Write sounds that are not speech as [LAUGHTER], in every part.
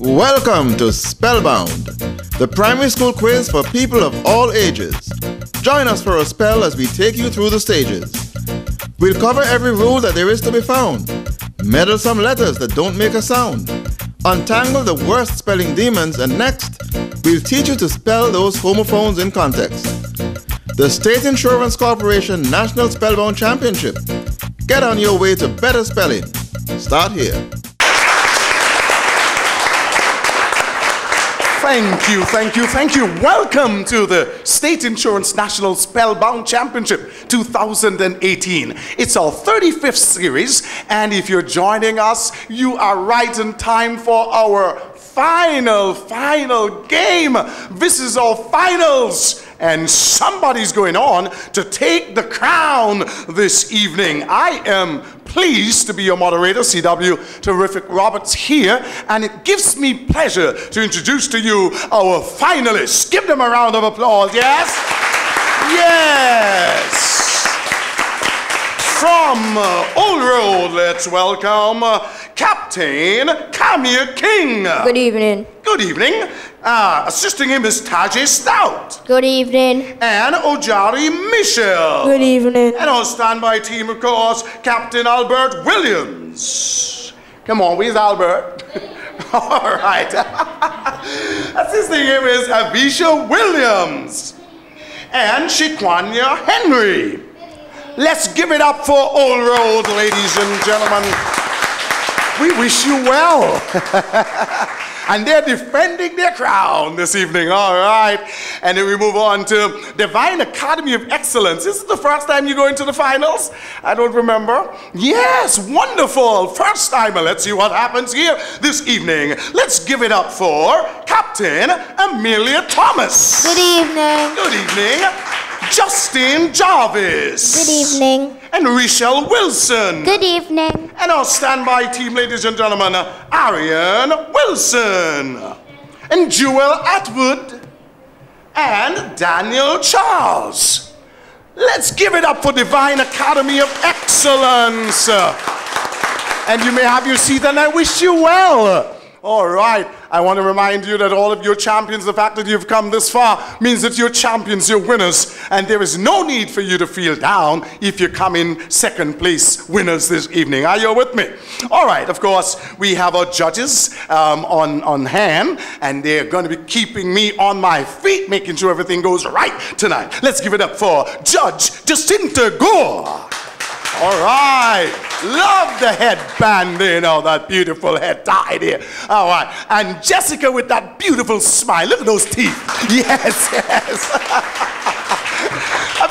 Welcome to Spellbound, the primary school quiz for people of all ages. Join us for a spell as we take you through the stages. We'll cover every rule that there is to be found, meddlesome letters that don't make a sound, untangle the worst spelling demons, and next, we'll teach you to spell those homophones in context. The State Insurance Corporation National Spellbound Championship. Get on your way to better spelling. Start here. Thank you, thank you, thank you. Welcome to the State Insurance National Spellbound Championship 2018. It's our 35th series, and if you're joining us, you are right in time for our final, final game. This is our finals and somebody's going on to take the crown this evening. I am pleased to be your moderator, CW Terrific Roberts here, and it gives me pleasure to introduce to you our finalists. Give them a round of applause, yes? Yes! From uh, Old Road, let's welcome uh, Captain Kamir King. Good evening. Good evening. Uh, assisting him is Taji Stout Good evening. and Ojari Michel. Good evening. And our standby team, of course, Captain Albert Williams. Come on, where's Albert? [LAUGHS] All right. [LAUGHS] Assisting him is Avisha Williams and Shikwanya Henry. Let's give it up for Old Road, ladies and gentlemen. We wish you well. [LAUGHS] and they're defending their crown this evening. All right. And then we move on to Divine Academy of Excellence. This is the first time you go into the finals? I don't remember. Yes, wonderful. First timer. Let's see what happens here this evening. Let's give it up for Captain Amelia Thomas. Good evening. Good evening. Justin Jarvis. Good evening. And Richelle Wilson. Good evening. And our standby team, ladies and gentlemen, Arian Wilson, and Jewel Atwood, and Daniel Charles. Let's give it up for Divine Academy of Excellence. And you may have your seat, and I wish you well. All right. I want to remind you that all of your champions, the fact that you've come this far means that you're champions, you're winners, and there is no need for you to feel down if you come in second place winners this evening. Are you with me? All right. Of course, we have our judges um, on, on hand, and they're going to be keeping me on my feet, making sure everything goes right tonight. Let's give it up for Judge Jacinta Gore. All right. Love the headband, you know, that beautiful head tie there. All right. And Jessica with that beautiful smile. Look at those teeth. [LAUGHS] Yes, yes.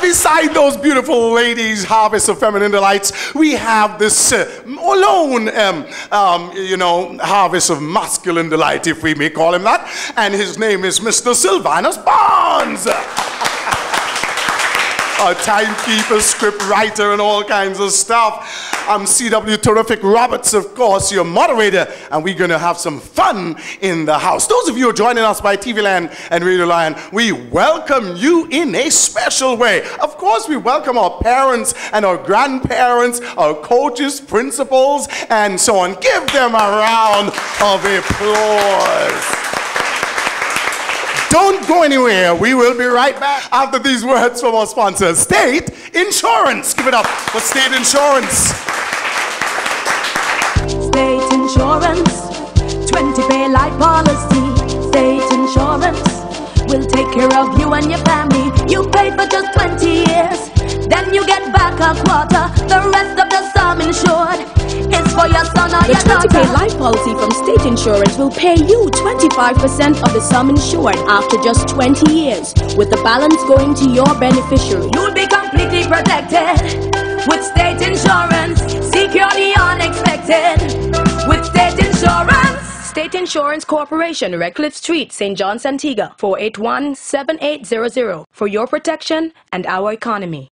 [LAUGHS] Beside those beautiful ladies, harvest of feminine delights, we have this uh, alone, um, um, you know, harvest of masculine delight, if we may call him that. And his name is Mr. Sylvanus Barnes a timekeeper, script writer, and all kinds of stuff. I'm CW Terrific Roberts, of course, your moderator, and we're going to have some fun in the house. Those of you who are joining us by TV Land and Radio Lion, we welcome you in a special way. Of course, we welcome our parents and our grandparents, our coaches, principals, and so on. Give them a round of applause. Don't go anywhere. We will be right back after these words from our sponsor, State Insurance. Give it up for State Insurance. State Insurance, 20 pay life policy. State Insurance will take care of you and your family. You pay for just 20 years, then you get back a quarter. The rest of the sum insured is for your son or The your 20 daughter. pay life policy from State Insurance will pay you 25% of the sum insured after just 20 years, with the balance going to your beneficiary. You'll be completely protected with state insurance. Secure the unexpected with state insurance. State Insurance Corporation, Redcliffe Street, St. John's, Antigua, 481 7800 for your protection and our economy.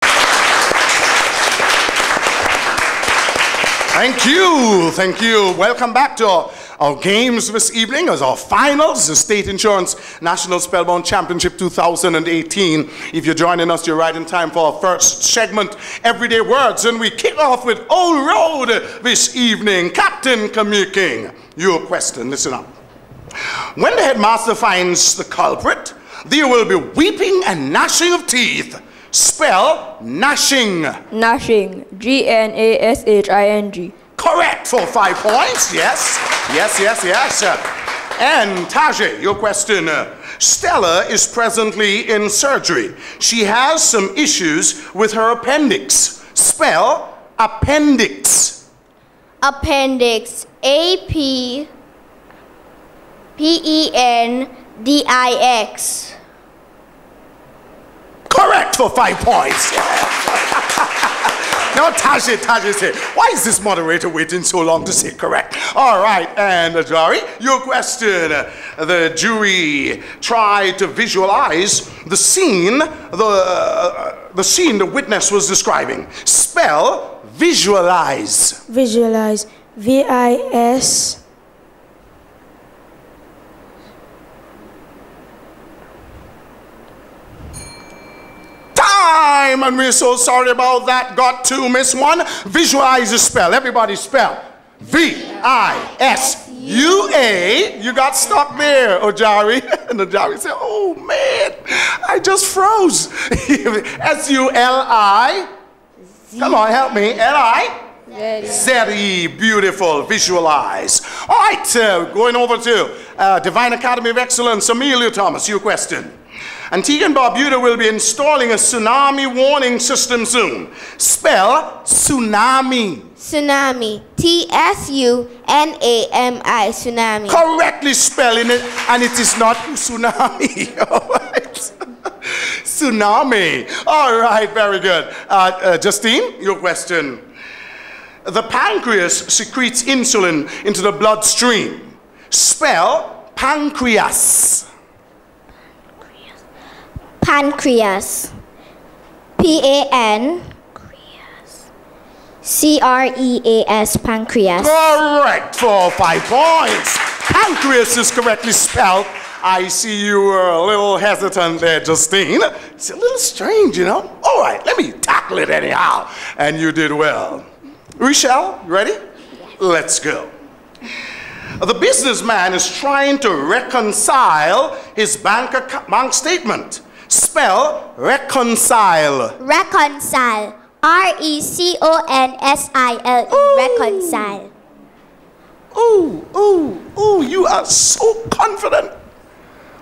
Thank you. Thank you. Welcome back to our, our games this evening as our finals, the State Insurance National Spellbound Championship 2018. If you're joining us, you're right in time for our first segment, Everyday Words. And we kick off with Old Road this evening. Captain Kamir King, your question. Listen up. When the headmaster finds the culprit, there will be weeping and gnashing of teeth. Spell gnashing. Gnashing. G N A S H I N G. Correct for five points. Yes, yes, yes, yes. And Tajay, your question. Stella is presently in surgery. She has some issues with her appendix. Spell appendix. Appendix. A P P E N D I X. Correct for five points. [LAUGHS] now, Tajay, Tajay said, why is this moderator waiting so long to say correct? All right, and uh, Jari, your question. The jury tried to visualize the scene, the, uh, the scene the witness was describing. Spell visualize. Visualize. V I S. Time! And we're so sorry about that. Got to miss one. Visualize the spell. Everybody spell. V I S U A. You got stuck there, Ojari. [LAUGHS] And Ojari said, Oh man, I just froze. [LAUGHS] S U L I. Come on, help me. L I. Very beautiful. Visualize. All right, uh, going over to uh, Divine Academy of Excellence. Amelia Thomas, your question. Antigua and Barbuda will be installing a tsunami warning system soon. Spell tsunami. Tsunami. T S U N A M I. Tsunami. Correctly spelling it, and it is not tsunami. [LAUGHS] All right. [LAUGHS] tsunami. All right, very good. Uh, uh, Justine, your question. The pancreas secretes insulin into the bloodstream. Spell pancreas. Pancreas. P A N C R E A S. Pancreas. Correct for five points. Pancreas is correctly spelled. I see you were a little hesitant there, Justine. It's a little strange, you know. All right, let me tackle it anyhow. And you did well. Rochelle, you ready? Let's go. The businessman is trying to reconcile his bank, account, bank statement. Spell reconcile. Reconcile. R E C O N S I L E. Reconcile. Ooh, ooh, ooh, you are so confident.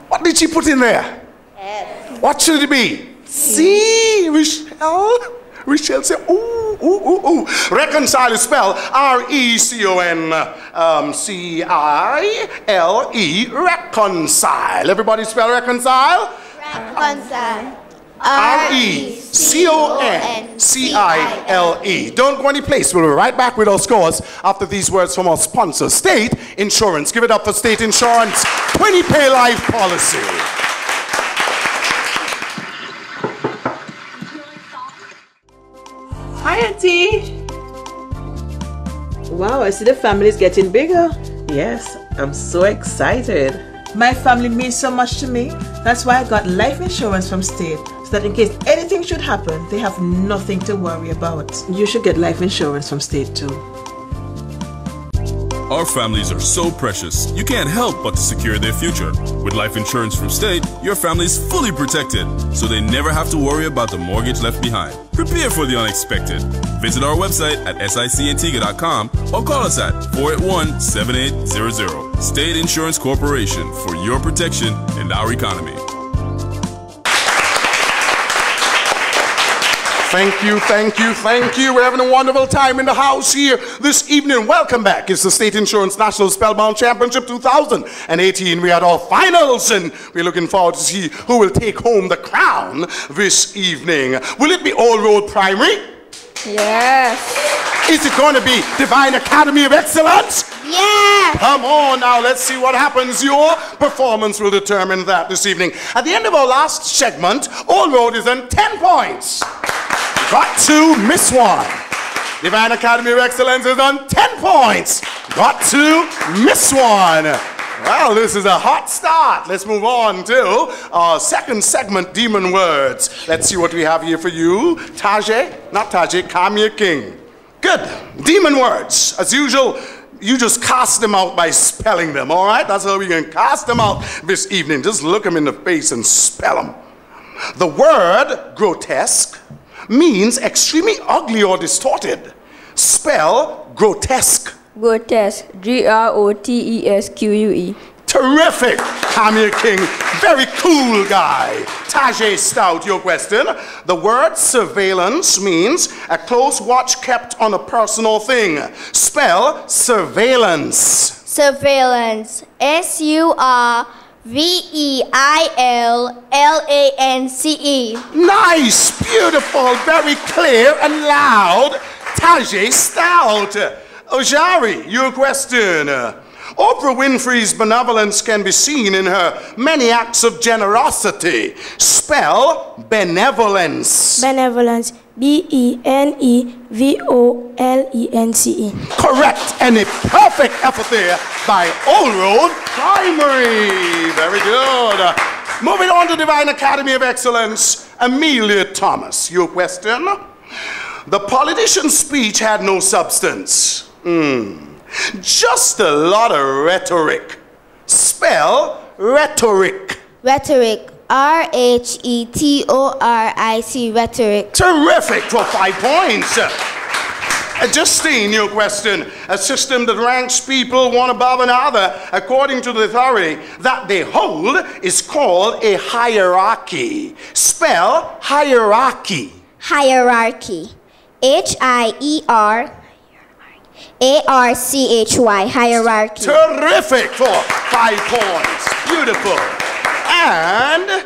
What did she put in there? F. What should it be? C, Rochelle. Rochelle said, ooh, ooh, ooh, ooh. Reconcile is spelled R E C O N um, C I L E. Reconcile. Everybody spell reconcile? Reconcile. R E C O N C I L E. Don't go any place. We'll be right back with our scores after these words from our sponsor, State Insurance. Give it up for State Insurance 20 pay life policy. Hi, Auntie. Wow, I see the family is getting bigger. Yes, I'm so excited. My family means so much to me. That's why I got life insurance from State, so that in case anything should happen, they have nothing to worry about. You should get life insurance from State too. Our families are so precious, you can't help but to secure their future. With life insurance from State, your family is fully protected, so they never have to worry about the mortgage left behind. Prepare for the unexpected. Visit our website at sicantigua.com or call us at 481 7800. State Insurance Corporation for your protection and our economy. Thank you, thank you, thank you. We're having a wonderful time in the house here this evening. Welcome back. It's the State Insurance National Spellbound Championship 2018. We had our finals, and we're looking forward to see who will take home the crown this evening. Will it be Old Road Primary? Yes. Is it going to be Divine Academy of Excellence? Yes. Come on now, let's see what happens. Your performance will determine that this evening. At the end of our last segment, Old Road is on 10 points. Got to miss one. Divine Academy of Excellence is on 10 points. Got to miss one. Well, this is a hot start. Let's move on to our second segment, Demon Words. Let's see what we have here for you. Tajay, not Tajay, Kamia King. Good. Demon words. As usual, you just cast them out by spelling them, all right? That's how we can cast them out this evening. Just look them in the face and spell them. The word grotesque means extremely ugly or distorted. Spell grotesque. Grotesque. G R O T E S Q U E. Terrific, Hamir King. Very cool guy. Tajay Stout, your question. The word surveillance means a close watch kept on a personal thing. Spell surveillance. Surveillance. S U R V E I L L A N C E. Nice, beautiful, very clear and loud. Tajay Stout. Ojari, your question. Oprah Winfrey's benevolence can be seen in her many acts of generosity. Spell benevolence. Benevolence. B E N E V O L E N C E. Correct, and a perfect effort there by Old Road Primary. Very good. Moving on to Divine Academy of Excellence, Amelia Thomas. Your question? The politician's speech had no substance. Hmm. Just a lot of rhetoric. Spell rhetoric. Rhetoric. R H E T O R I C. Rhetoric. Terrific for five points. Uh, Justine, your question. A system that ranks people one above another according to the authority that they hold is called a hierarchy. Spell hierarchy. Hierarchy. H I E R A R C H Y. Hierarchy. Terrific for five points. Beautiful. And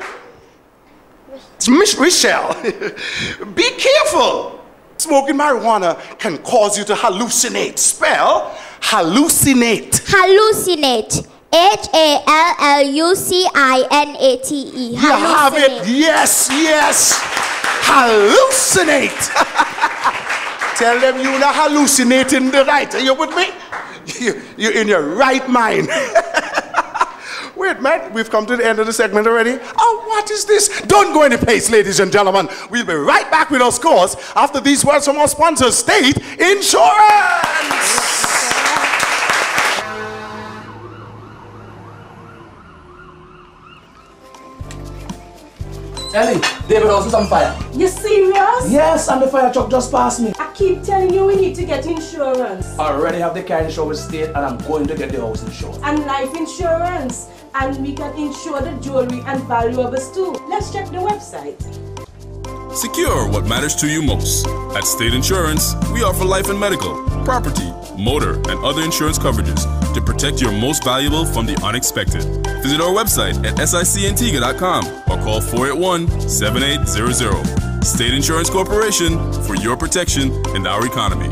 Miss Michelle, [LAUGHS] be careful. Smoking marijuana can cause you to hallucinate. Spell hallucinate. Hallucinate. H A L L U C I N A T E. You have it. Yes, yes. Hallucinate. [LAUGHS] Tell them you're not hallucinating the right. Are you with me? You, you're in your right mind. [LAUGHS] Wait, man, we've come to the end of the segment already. Oh, what is this? Don't go any place, ladies and gentlemen. We'll be right back with our scores after these words from our sponsor, State Insurance. Ellie, David House is on fire. You serious? Yes, and the fire truck just passed me. I keep telling you we need to get insurance. I already have the car with state and I'm going to get the house insured. And life insurance. And we can insure the jewelry and valuables too. Let's check the website. Secure what matters to you most. At State Insurance, we offer life and medical, property, motor, and other insurance coverages to protect your most valuable from the unexpected. Visit our website at sicantigua.com or call 481-7800. State Insurance Corporation for your protection and our economy.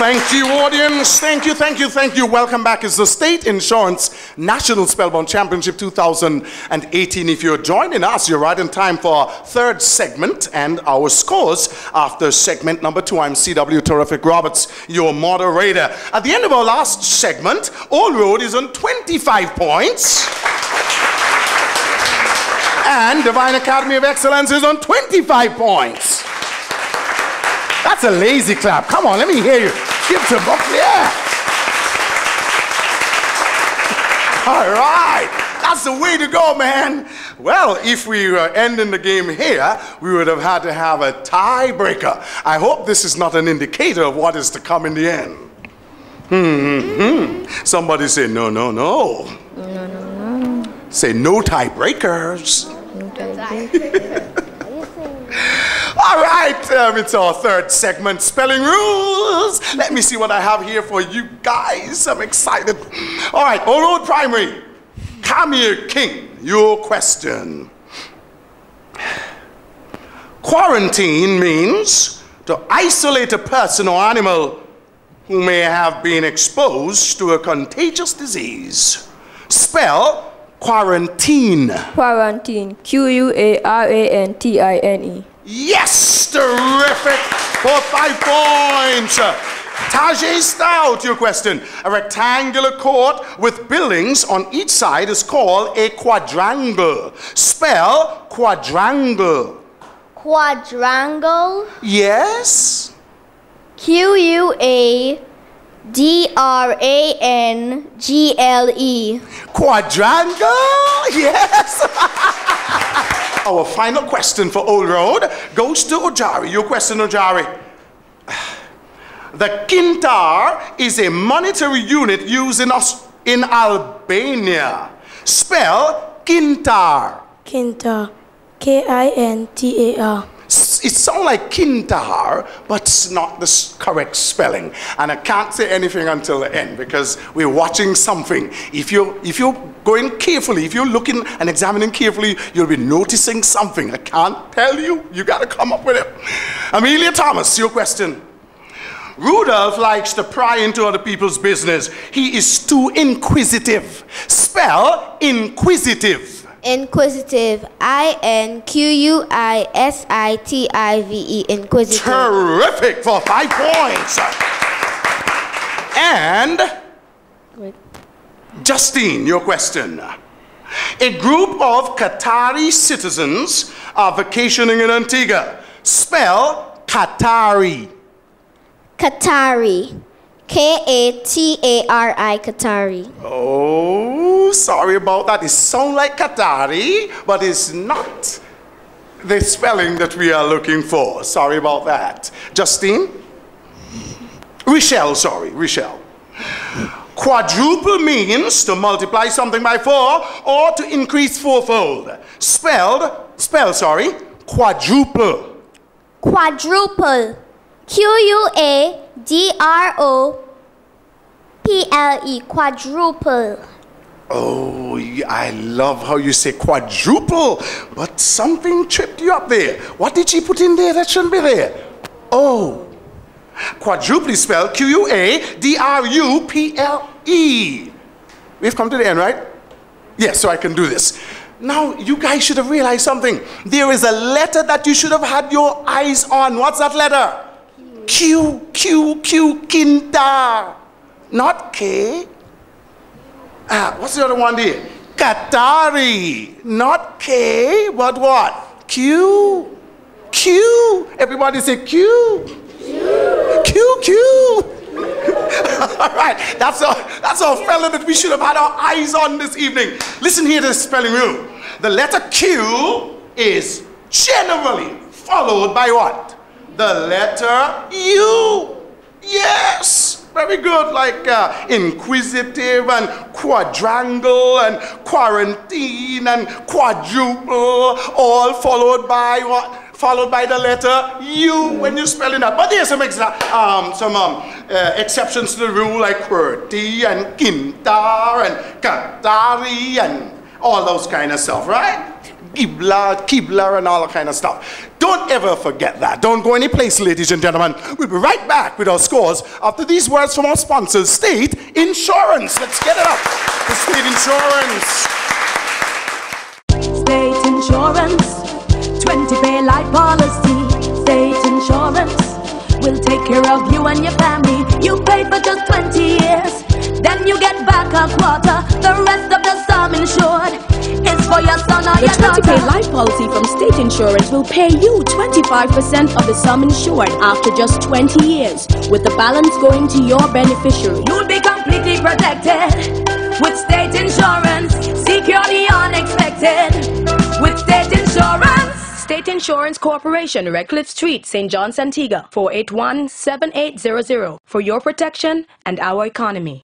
Thank you, audience. Thank you, thank you, thank you. Welcome back. It's the State Insurance National Spellbound Championship 2018. If you're joining us, you're right in time for our third segment and our scores after segment number two. I'm CW Terrific Roberts, your moderator. At the end of our last segment, Old Road is on 25 points. And Divine Academy of Excellence is on 25 points. That's a lazy clap. Come on, let me hear you. Give to book. Yeah. All right. That's the way to go, man. Well, if we were ending the game here, we would have had to have a tiebreaker. I hope this is not an indicator of what is to come in the end. Hmm. hmm. Somebody say no, no, no. No, no, no. Say no tiebreakers. No tiebreaker. [LAUGHS] All right, um, it's our third segment, spelling rules. Let me see what I have here for you guys. I'm excited. All right, Old Road Primary. Come here, King. Your question. Quarantine means to isolate a person or animal who may have been exposed to a contagious disease. Spell quarantine. Quarantine. Q U A R A N T I N E. Yes, terrific for five points. Tajay Stout, your question. A rectangular court with buildings on each side is called a quadrangle. Spell quadrangle. Quadrangle. Yes? Q U A D R A N G L E. Quadrangle? [LAUGHS] Yes. [LAUGHS] Our final question for Old Road goes to Ojari. Your question, Ojari. The qintar is a monetary unit used in, in Albania. Spell qintar. Qintar. K I N T A R. S- It sounds like qintar, but it's not the correct spelling. And I can't say anything until the end because we're watching something. If you're, if you're going carefully, if you're looking and examining carefully, you'll be noticing something. I can't tell you. You got to come up with it. Amelia Thomas, your question. Rudolph likes to pry into other people's business. He is too inquisitive. Spell inquisitive. Inquisitive. I N Q U I S I T I V E. Inquisitive. Terrific for five points. And Justine, your question. A group of Qatari citizens are vacationing in Antigua. Spell Qatari. Qatari. K A T A R I. Qatari. Oh, sorry about that. It sounds like Qatari, but it's not the spelling that we are looking for. Sorry about that. Justine? Richelle, sorry, Richelle. Quadruple means to multiply something by four or to increase fourfold. Spelled, spell, sorry, quadruple. Quadruple. Q U A D R O P L E. Quadruple. Oh, I love how you say quadruple, but something tripped you up there. What did she put in there that shouldn't be there? Oh, quadruple is spelled Q U A D R U P L E. We've come to the end, right? Yes, so I can do this. Now, you guys should have realized something. There is a letter that you should have had your eyes on. What's that letter? Q, Q, Q, Kinta. Not K. Ah, what's the other one there? Qatari. Not K, but what? Q. Q. Everybody say Q. Q. Q, Q. [LAUGHS] All right, that's a, that's a fella that we should have had our eyes on this evening. Listen here to the spelling rule. The letter Q is generally followed by what? The letter U. Yes, very good. Like uh, inquisitive and quadrangle and quarantine and quadruple, all followed by what? Followed by the letter U when you're spelling that. But there's some um, some um, uh, exceptions to the rule, like QWERTY and Qintar and Qatari and all those kind of stuff, right? Qibla, Qibla, and all that kind of stuff. Don't ever forget that. Don't go any place, ladies and gentlemen. We'll be right back with our scores after these words from our sponsors, State Insurance. Let's get it up to State Insurance. State Insurance, 20 pay life policy. State Insurance will take care of you and your family. You pay for just 20 years, then you get back a quarter. The rest of the insured is for your son or The your 20 pay daughter. life policy from State Insurance will pay you 25% of the sum insured after just 20 years, with the balance going to your beneficiary. You'll be completely protected with state insurance. Secure the unexpected with state insurance. State Insurance Corporation, Redcliffe Street, St. John's, Antigua, 481 7800 for your protection and our economy.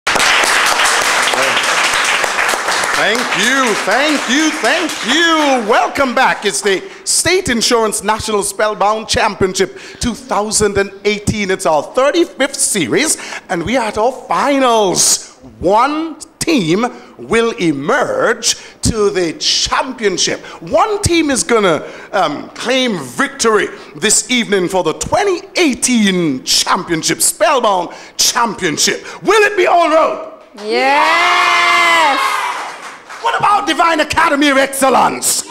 Thank you, thank you, thank you. Welcome back. It's the State Insurance National Spellbound Championship 2018. It's our 35th series, and we are at our finals. One team will emerge to the championship. One team is gonna um, claim victory this evening for the 2018 championship, Spellbound Championship. Will it be Old Road? Yes! What about Divine Academy of Excellence?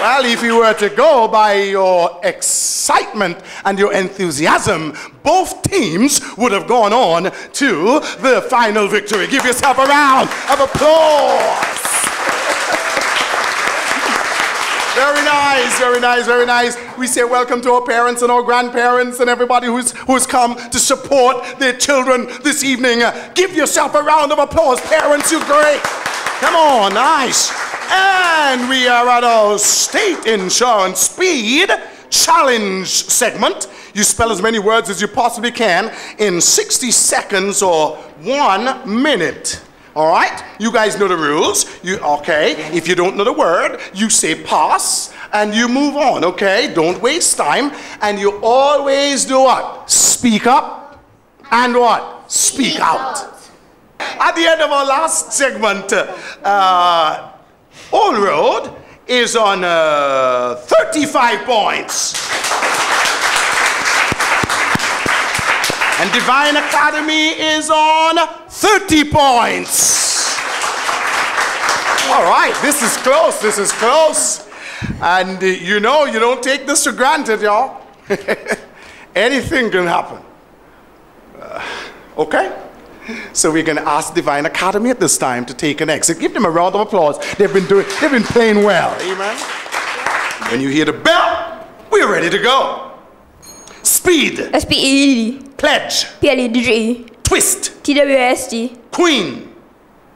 Well, if you were to go by your excitement and your enthusiasm, both teams would have gone on to the final victory. Give yourself a round of applause. Very nice, very nice, very nice. We say welcome to our parents and our grandparents and everybody who's who's come to support their children this evening. Give yourself a round of applause, parents. You're great. Come on, nice. And we are at our state insurance speed challenge segment. You spell as many words as you possibly can in 60 seconds or one minute. All right? You guys know the rules. You okay? If you don't know the word, you say pass and you move on, okay? Don't waste time and you always do what? Speak up and what? Speak, out. At the end of our last segment, uh, Old Road is on uh, 35 points. And Divine Academy is on 30 points. All right, this is close, this is close. And uh, you know, you don't take this for granted, y'all. [LAUGHS] Anything can happen. Uh, okay? So we're going to ask Divine Academy at this time to take an exit. Give them a round of applause. They've been doing, they've been playing well. Amen. When you hear the bell, we're ready to go. Speed. S-P-E-D. Pledge. P-L-E-D-G. Twist. T-W-S-T. Queen.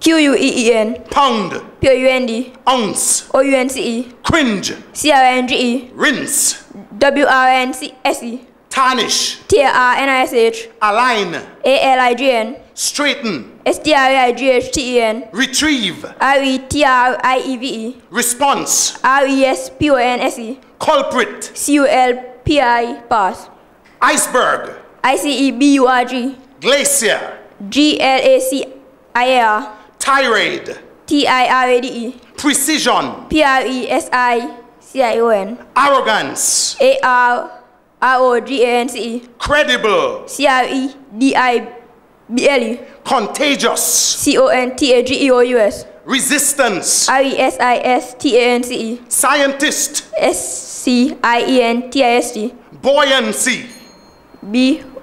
Q-U-E-E-N. Pound. P-O-U-N-D. Ounce. O-U-N-C-E. Cringe. C-R-I-N-G-E. Rinse. W-R-N-C-S-E. Tarnish. T-R-N-I-S-H. Align. A-L-I-G-N. Straighten. S-T-R-A-I-G-H-T-E-N. Retrieve. R-E-T-R-I-E-V-E. Response. R-E-S-P-O-N-S-E. Culprit. C-U-L-P-I. Pass. Iceberg. I-C-E-B-U-R-G. Glacier. G-L-A-C-I-A-R. Tirade. T-I-R-A-D-E. Precision. P-R-E-S-I-C-I-O-N. Arrogance. A-R-R-O-G-A-N-C-E. Credible. C-R-E-D-I-B-L-E. Contagious. C-O-N-T-A-G-E-O-U-S. Resistance. R-E-S-I-S-T-A-N-C-E. Scientist. S-C-I-E-N-T-I-S-T. Buoyancy.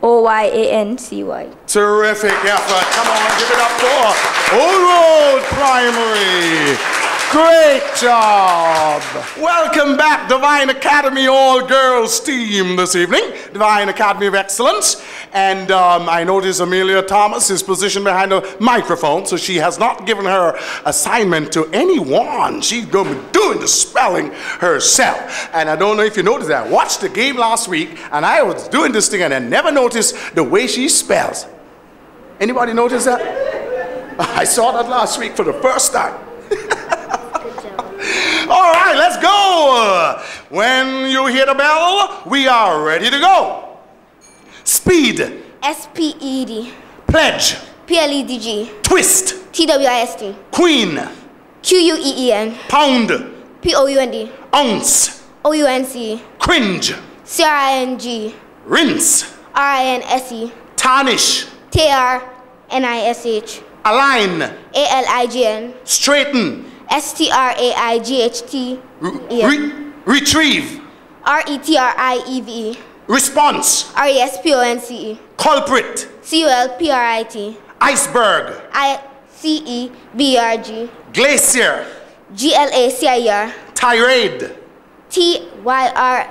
B-O-Y-A-N-C-Y. Terrific effort. Come on, give it up for Old Road Primary. Great job. Welcome back, Divine Academy All Girls team this evening. Divine Academy of Excellence. And um, I notice Amelia Thomas is positioned behind a microphone, so she has not given her assignment to anyone. She's going to be doing the spelling herself. And I don't know if you noticed that. I watched the game last week, and I was doing this thing, and I never noticed the way she spells. Anybody notice that? [LAUGHS] I saw that last week for the first time. [LAUGHS] All right, let's go. Hear the bell, we are ready to go. Speed. S-P-E-D. Pledge. P-L-E-D-G. Twist. T-W-I-S-T. Queen. Q-U-E-E-N. Pound. P-O-U-N-D. Ounce. O-U-N-C. Cringe. C-R-I-N-G. Rinse. R-I-N-S-E. Tarnish. T-R-N-I-S-H. Align. A-L-I-G-N. Straighten. S-T-R-A-I-G-H-T. Re- retrieve. R-E-T-R-I-E-V-E. Response. R-E-S-P-O-N-C-E. Culprit. C-U-L-P-R-I-T. Iceberg. I-C-E-B-R-G. Glacier. G L A C I R. Tirade. T-Y-R-A-I-D.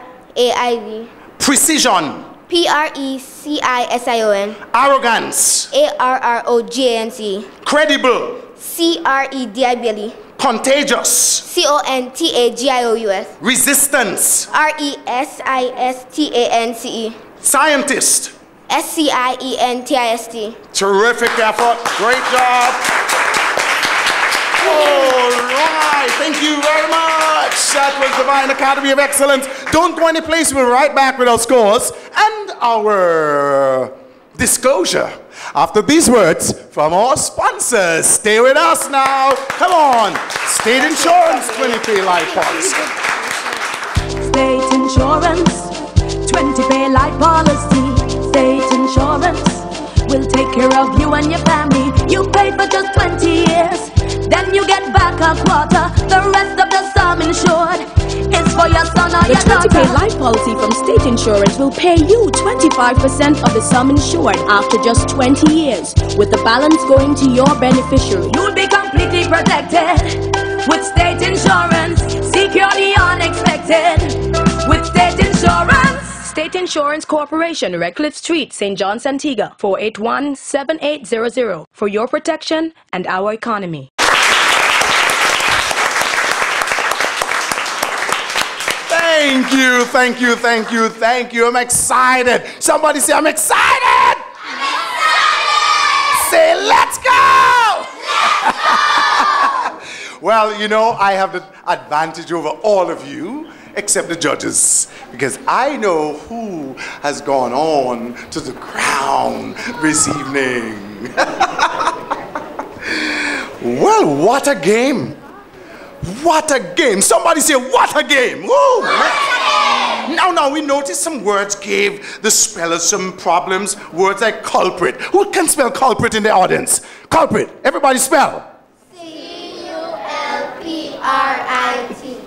Precision. P-R-E-C-I-S-I-O-N. Arrogance. A-R-R-O-G-A-N-C. Credible. C-R-E-D-I-B-L-E. Contagious. C-O-N-T-A-G-I-O-U-S. Resistance. R-E-S-I-S-T-A-N-C-E. Scientist. S-C-I-E-N-T-I-S-T. Terrific effort. Great job. All right. Thank you very much. That was Divine Academy of Excellence. Don't go any place. We'll be right back with our scores and our disclosure. After these words from our sponsors, stay with us now. Come on. State Insurance 23 Life Policy. State Insurance, 20 pay life policy. State Insurance will take care of you and your family. You pay for just 20 years, then you get back a quarter. The rest of the insured is for your son or The your 20 pay daughter. life policy from State Insurance will pay you 25% of the sum insured after just 20 years, with the balance going to your beneficiary. You'll be completely protected with state insurance. Securely unexpected with state insurance. State Insurance Corporation, Redcliffe Street, St. John's, Antigua, 481-7800 for your protection and our economy. Thank you, thank you, thank you, thank you. I'm excited. Somebody say, I'm excited. I'm excited. Say, let's go. [LAUGHS] well, you know, I have the advantage over all of you except the judges because I know who has gone on to the crown this evening. [LAUGHS] well, what a game! What a game! Somebody say, What a game! Woo! Now, now, we noticed some words gave the spellers some problems. Words like culprit. Who can spell culprit in the audience? Culprit. Everybody spell. C-U-L-P-R-I-T.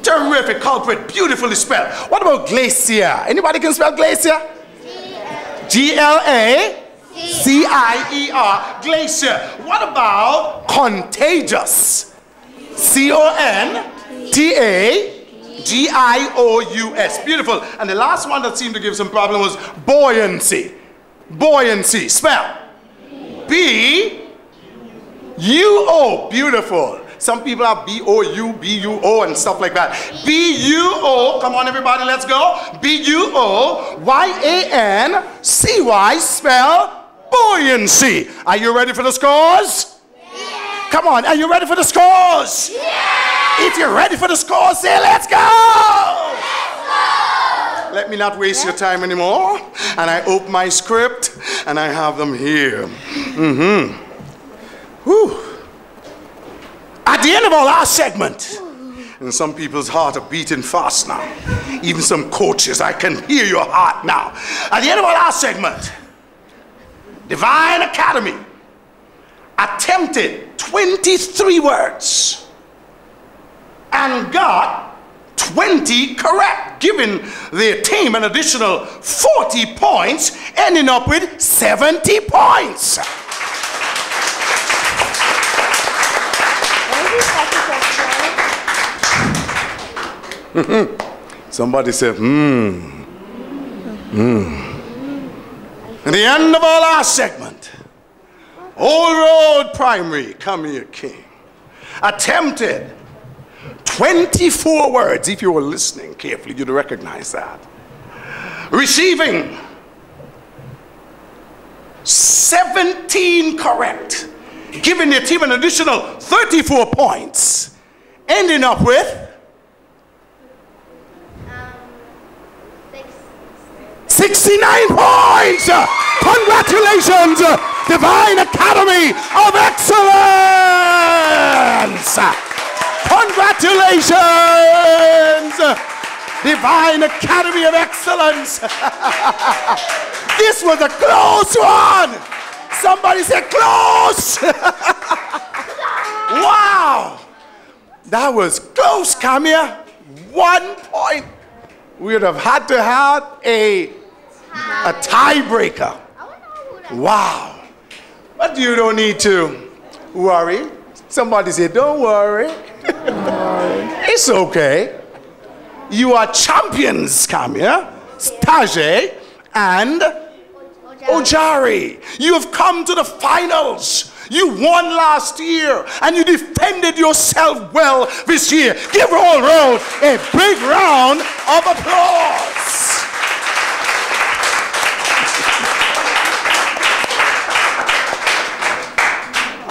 Terrific culprit, beautifully spelled. What about glacier? Anybody can spell glacier? G L A C I E R. Glacier. What about contagious? C O N T A G I O U S. Beautiful. And the last one that seemed to give some problem was buoyancy. Buoyancy. Spell. B U O. Beautiful. Some people have B O U, B U O, and stuff like that. B U O, come on, everybody, let's go. B U O Y A N C Y, spell buoyancy. Are you ready for the scores? Come on, are you ready for the scores? If you're ready for the scores, say, let's go! Let me not waste your time anymore. And I open my script and I have them here. Mm-hmm. Whew. At the end of all our last segment, and some people's heart are beating fast now. Even some coaches, I can hear your heart now. At the end of all our last segment, Divine Academy attempted 23 words and got 20 correct, giving their team an additional 40 points, ending up with 70 points. [LAUGHS] Somebody said, hmm. Hmm. At the end of all our last segment, Old Road Primary, come here, King, attempted 24 words. If you were listening carefully, you'd recognize that. Receiving 17 correct, giving their team an additional 34 points, ending up with um, 69 points! Congratulations, Divine Academy of Excellence! Congratulations, Divine Academy of Excellence! [LAUGHS] this was a close one! Somebody said close! [LAUGHS] wow! That was close, Camia. One point. We would have had to have a a tiebreaker. Wow. But you don't need to worry. Somebody say, don't worry. it's okay. You are champions, Kamia, Stage, and Ojari. You have come to the finals. You won last year and you defended yourself well this year. Give Old Road a big round of applause.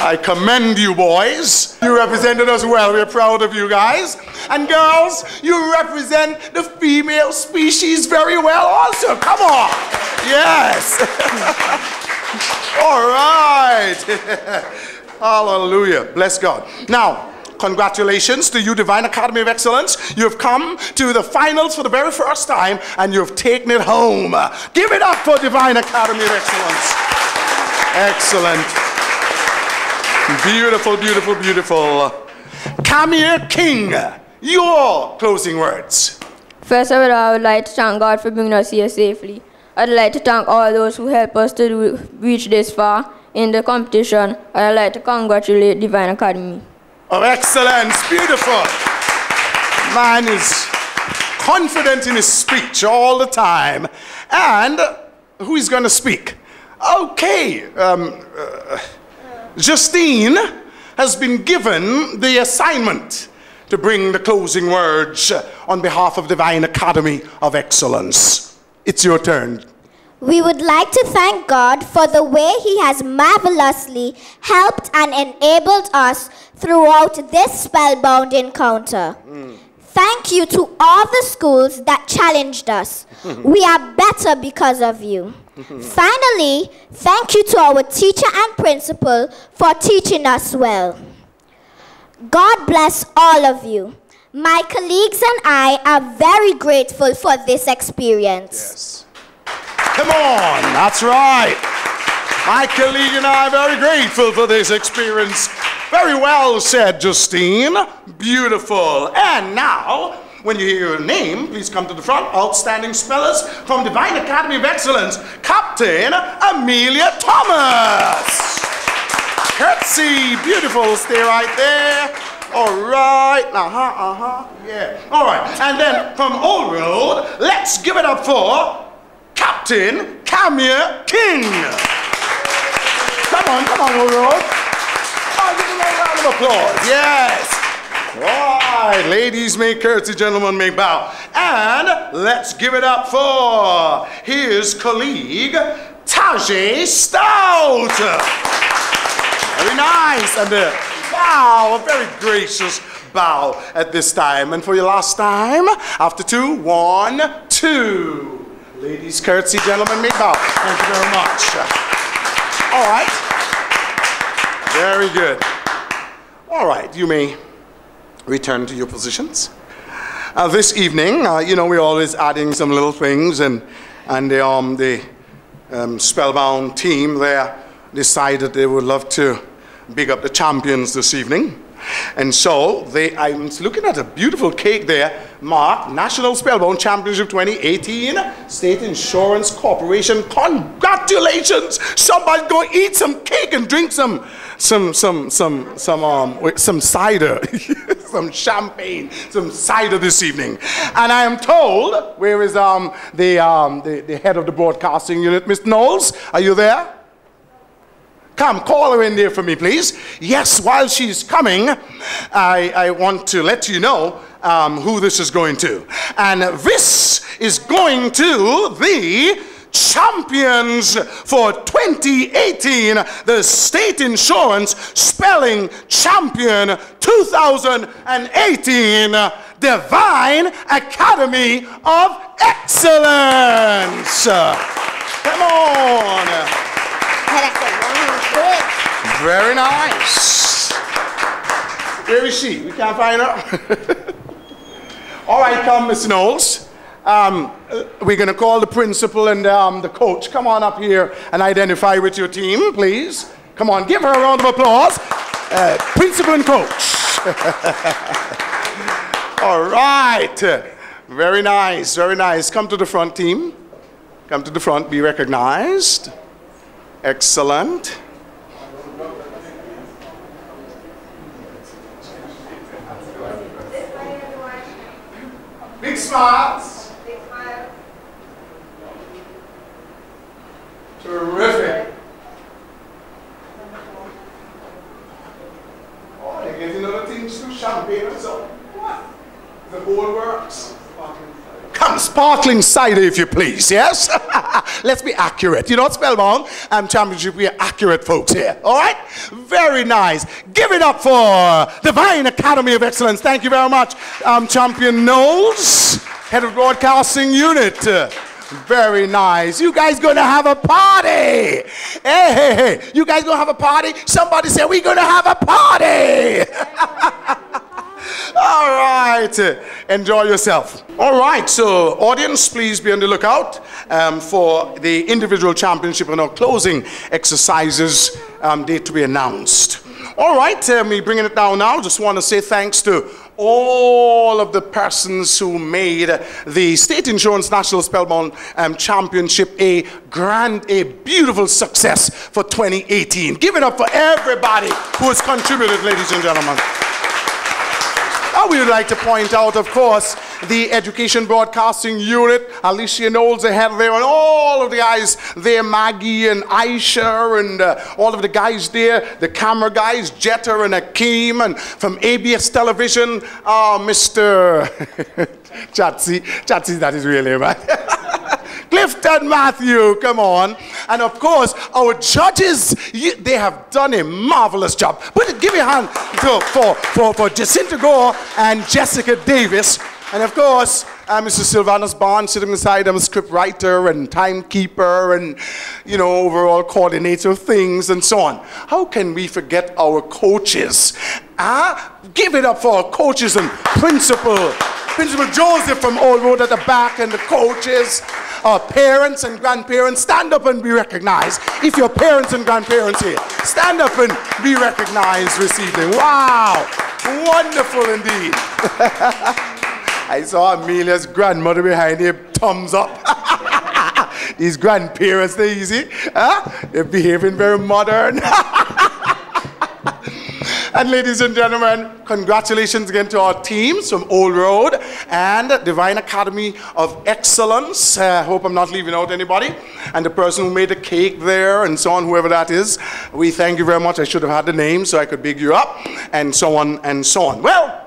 I commend you, boys. You represented us well. We're proud of you guys. And girls, you represent the female species very well also. Come on. Yes. [LAUGHS] All right. [LAUGHS] Hallelujah. Bless God. Now, congratulations to you, Divine Academy of Excellence. You have come to the finals for the very first time and you have taken it home. Give it up for Divine Academy of Excellence. Excellent. Beautiful, beautiful, beautiful. Camille King, your closing words. First of all, I would like to thank God for bringing us here safely. I'd like to thank all those who helped us to do, reach this far in the competition. I'd like to congratulate Divine Academy. Of excellence, beautiful. Man is confident in his speech all the time. And who is going to speak? Okay, um, uh, Justine has been given the assignment to bring the closing words on behalf of Divine Academy of Excellence. It's your turn. We would like to thank God for the way He has marvelously helped and enabled us throughout this spellbound encounter. Thank you to all the schools that challenged us. [LAUGHS] we are better because of you. Finally, thank you to our teacher and principal for teaching us well. God bless all of you. My colleagues and I are very grateful for this experience. Yes. Come on, that's right. My colleague and I are very grateful for this experience. Very well said, Justine. Beautiful. And now, when you hear your name, please come to the front. Outstanding spellers from Divine Academy of Excellence, Captain Amelia Thomas. Curtsy, beautiful. Stay right there. All right. Uh huh. Uh huh. Yeah. All right. And then from Old Road, let's give it up for Captain Camia King. Come on, come on, Old Road. Oh, give him a round of applause. Yes. Right, ladies make curtsy, gentlemen make bow. And let's give it up for his colleague, Tajay Stout. Very nice. And uh, a bow, a very gracious bow at this time. And for your last time, after two, one, two. Ladies curtsy, gentlemen make bow. Thank you very much. All right. Very good. All right, you may return to your positions. Uh, this evening, uh, you know, we're always adding some little things, and, and the, um, the um, Spellbound team there decided they would love to big up the champions this evening. And so they, I'm looking at a beautiful cake there, Mark, National Spellbound Championship 2018, State Insurance Corporation. Congratulations! Somebody go eat some cake and drink some, some, some, some, some, um, some cider, [LAUGHS] some champagne, some cider this evening. And I am told, where is um, the, um, the, the head of the broadcasting unit, Miss Knowles? Are you there? Come, call her in there for me, please. Yes, while she's coming, I, I want to let you know um, who this is going to. And this is going to the champions for 2018, the State Insurance Spelling Champion 2018, Divine Academy of Excellence. Come on. Very nice. Where is she? We can't find her. [LAUGHS] All right, come, Miss Knowles. Um, uh, we're going to call the principal and um, the coach. Come on up here and identify with your team, please. Come on, give her a round of applause. Uh, principal and coach. [LAUGHS] All right. Very nice, very nice. Come to the front, team. Come to the front, be recognized. Excellent. Big smiles. Big smiles. Terrific. Oh, they're getting other things too, champagne and so. What? The whole works. Come, sparkling cider, if you please, yes? [LAUGHS] Let's be accurate. You know what, Spellbound? I'm championship, we are accurate folks here, all right? Very nice. Give it up for Divine Academy of Excellence. Thank you very much. Um, Champion Knowles, head of broadcasting unit. Very nice. You guys gonna have a party. Hey, hey, hey. You guys gonna have a party? Somebody said we gonna have a party. [LAUGHS] All right. Enjoy yourself. All right. So, audience, please be on the lookout um, for the individual championship and our closing exercises um, date to be announced. All right. Uh, me bringing it down now. Just want to say thanks to all of the persons who made the State Insurance National Spellbound um, Championship a grand, a beautiful success for 2018. Give it up for everybody who has contributed, ladies and gentlemen. We would like to point out, of course, the Education Broadcasting Unit, Alicia Knowles ahead there, and all of the guys there, Maggie and Aisha, and uh, all of the guys there, the camera guys, Jetta and Akeem, and from ABS Television, uh, Mr. [LAUGHS] Chatsy. Chatsy, that is really right? [LAUGHS] Clifton Matthew, come on. And of course, our judges, you, they have done a marvelous job. But give me a hand to, for, for, for Jacinta Gore and Jessica Davis. And of course, uh, Mr. Sylvanus Bond sitting beside them, script writer and timekeeper and, you know, overall coordinator of things and so on. How can we forget our coaches? Ah, give it up for our coaches and principal. Principal Joseph from Old Road at the back and the coaches our parents and grandparents, stand up and be recognized. If your parents and grandparents here, stand up and be recognized this evening. Wow, wonderful indeed. [LAUGHS] I saw Amelia's grandmother behind here, thumbs up. [LAUGHS] These grandparents, they're easy. Huh? They're behaving very modern. [LAUGHS] And ladies and gentlemen, congratulations again to our teams from Old Road and Divine Academy of Excellence. I uh, hope I'm not leaving out anybody. And the person who made the cake there and so on, whoever that is, we thank you very much. I should have had the name so I could big you up and so on and so on. Well,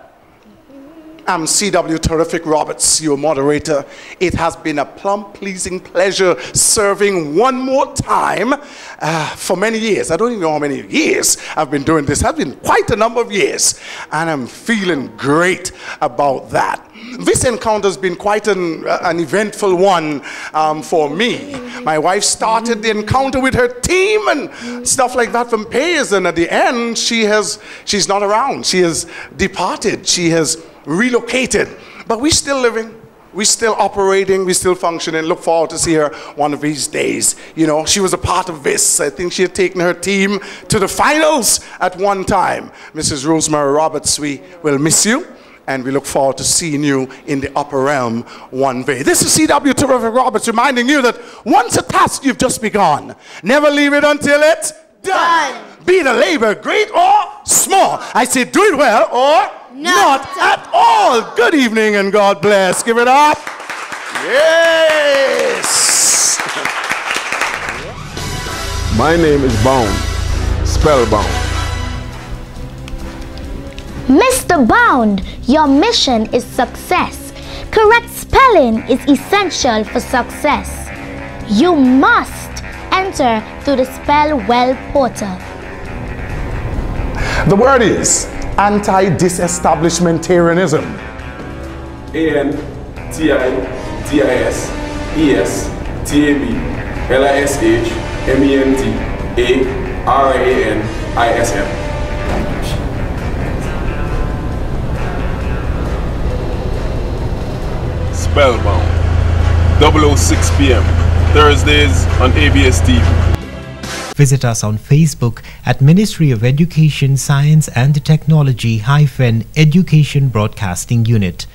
I'm C.W. Terrific Roberts, your moderator. It has been a plumb pleasing pleasure serving one more time uh, for many years. I don't even know how many years I've been doing this. It's been quite a number of years, and I'm feeling great about that. This encounter has been quite an, uh, an eventful one um, for me. My wife started the encounter with her team and stuff like that from Pays, and at the end, she has she's not around. She has departed. She has relocated, but we're still living. We're still operating, we're still functioning. Look forward to see her one of these days. You know, she was a part of this. I think she had taken her team to the finals at one time. Mrs. Rosemary Roberts, we will miss you and we look forward to seeing you in the upper realm one day. This is C.W. Terrific Roberts reminding you that once a task you've just begun, never leave it until it's done. done. Be the labor great or small. I say do it well or not, Not at all. Good evening and God bless. Give it up. Yes. My name is Bound, Spellbound. Mr. Bound, your mission is success. Correct spelling is essential for success. You must enter through the Spell Well portal. The word is anti-disestablishmentarianism. A-N-T-I-D-I-S-E-S-T-A-B-L-I-S-H-M-E-N-T-A-R-A-N-I-S-M. Spellbound. 006 p.m. Thursdays on ABS TV. Visit us on Facebook at Ministry of Education, Science and Technology Education Broadcasting Unit.